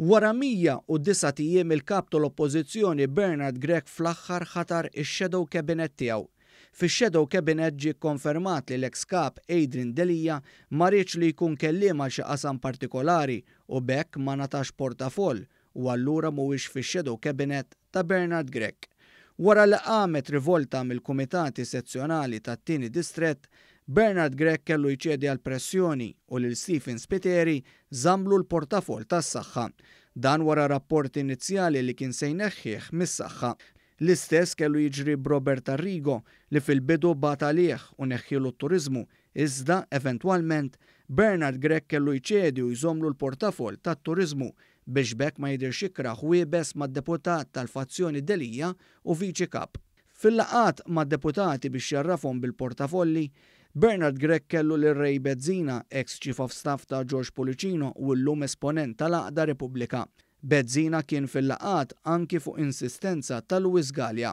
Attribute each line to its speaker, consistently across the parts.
Speaker 1: Wara 109 ijiem il-Kap tal-Oppożizzjoni Bernard Grech fl-aħħar ħatar ix-Shadow Cabinet tiegħu. Fix-Shadow Cabinet ġie kkonfermat li l-eks Kap Adrian Delia ma riedx li jkun kelliem għal xi qasam partikolari u b'hekk ma ngħatax portafoll u allura mhuwiex fix-Shadow Cabinet ta' Bernard Grech, wara li qamet rivolta mill-kumitati sezzjonali tat-Tieni Distrett, Bernard Grech kellu jċedi għall-pressjoni u lil Stephen Spiteri żammlu l-portafoll tas-Saħħa. Dan wara rapport inizjali li kien se jneħħih mis-Saħħa. L-istess kellu jiġri b'Robert Arrigo li fil-bidu bagħat għalih u neħħielu t-Turiżmu, iżda, eventwalment, Bernard Grech kellu jċedi u jżommlu l-portafoll tat-Turiżmu Biex b'hekk ma jidhirx ikrah u iebes mad-deputat tal-fazzjoni Delia u Viċi Kap. Fil-laqgħat mad-deputati biex jgħarrafhom bil-portafolli, Bernard Grech kellu lil Ray Bezzina, eks Chief of Staff ta' George Pullicino u llum esponent tal-Għaqda Repubblika. Bezzina kien fil-laqgħat anki fuq insistenza ta' Louis Galea.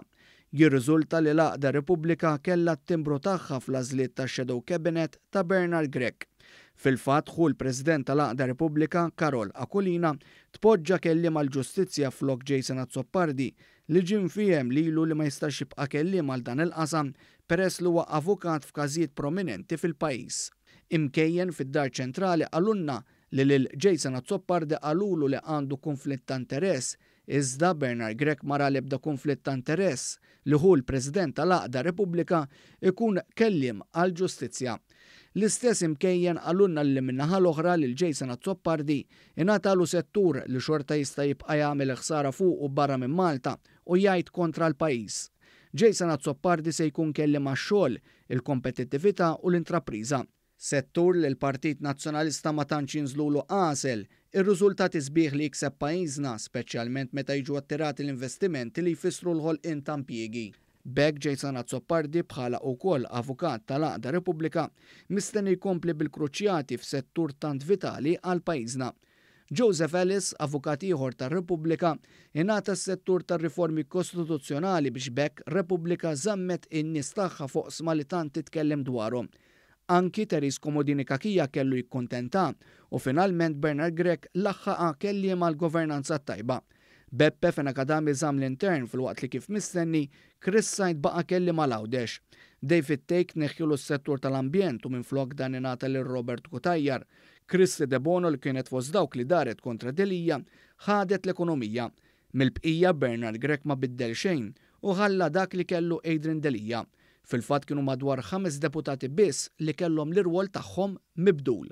Speaker 1: Jirriżulta li l-għaqda Repubblika kellha t-timbru tagħha fl-għażliet tax-Shadow Cabinet ta' Bernard Grech. Fil-fatt, ħu l-President tal-għaqda Repubblika, Karol Aquilina, tpoġġa kelliem għall-Ġustizzja flok Jason Azzopardi li ġie mfiehem lilu li ma jistax jibqa' kelliem għal dan il-qasam peress li huwa avukat f'każijiet prominenti fil-pajjiż. Imkejjen fid-Dar Ċentrali qalulna li lil Jason Azzopardi qalulu li għandu kunflitt ta' interess Iżda, Bernard Grech ma ra l-ebda kunflitt ta' interess li ħu l-President tal-Għaqda Repubblika jkun Kelliem għall-Ġustizzja. L-istess imkejjen qalulna li min-naħa l-oħra lil Jason Azzopardi ingħatalu settur li xorta jista' jibqa' jagħmel il-ħsara fuqu barra minn Malta u jgħid kontra l-pajjiż. Jason Azzopardi se jkun Kelliem għax-Xogħol, il-Kompetittività u l-Intrapriża. Settur li l-Partit Nazzjonalista ma tantx jinżlulu għasel, ir-riżultati sbieħ li jikseb pajjiżna, speċjalment meta jiġu attirati l-investimenti li jfissru l-ħolqien ta' impjiegi. B'hekk Jason Azzopardi, bħala ukoll avukat tal-Għaqda Repubblika, mistenni jkompli bil-kruċjati f'settur tant vitali għal pajjiżna. Joseph Ellis, avukat ieħor tar-Repubblika, ingħata s-settur tar-riformi kostituzzjonali biex b'hekk Repubblika żammet in-nies tagħha f'oqsma li tant titkellem dwarhom, Anki Therese Comodini Cachia kellu jikkuntentha. U finalment Bernard Grech laħħaqha kelliem għall-governanza t-tajba. Beppe Fenacadami żamm l-intern filwaqt li kif mistenni, Chris Said baqa' kelliem għal Għawdex. David Thake tneħħielu s-settur tal-ambjent u minflok dan ingħata lil Robert Cutajar. Christy Debono li kienet fost dawk li daret kontra Delia, ħadet l-ekonomija. Mill-bqija Bernard Grech ma biddel xejn u ħalla dak li kellu Adrian Delia. Fil-fatt kienu madwar ħames deputati biss li kellhom l-irwol tagħhom mibdul.